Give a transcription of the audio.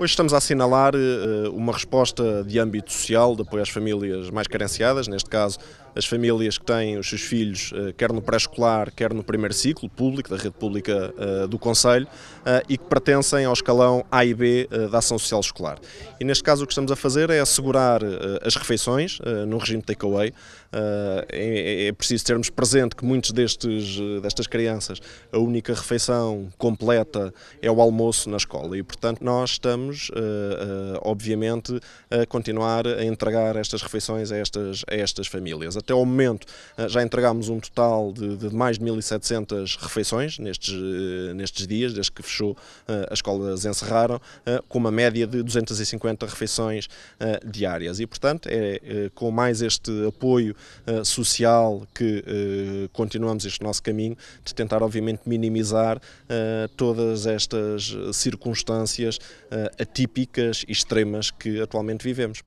Hoje estamos a assinalar uh, uma resposta de âmbito social de apoio às famílias mais carenciadas, neste caso as famílias que têm os seus filhos uh, quer no pré-escolar, quer no primeiro ciclo público, da rede pública do Conselho, e que pertencem ao escalão A e B da ação social escolar. E neste caso o que estamos a fazer é assegurar as refeições no regime takeaway. É, é preciso termos presente que muitos destes, destas crianças, a única refeição completa é o almoço na escola e, portanto, nós estamos vamos, eh, eh, obviamente, continuar a entregar estas refeições a estas, a estas famílias. Até ao momento eh, já entregámos um total de, de mais de 1.700 refeições nestes, nestes dias, desde que fechou, as escolas encerraram, com uma média de 250 refeições diárias. E, portanto, é com mais este apoio social que continuamos este nosso caminho de tentar, obviamente, minimizar todas estas circunstâncias atípicas e extremas que atualmente vivemos.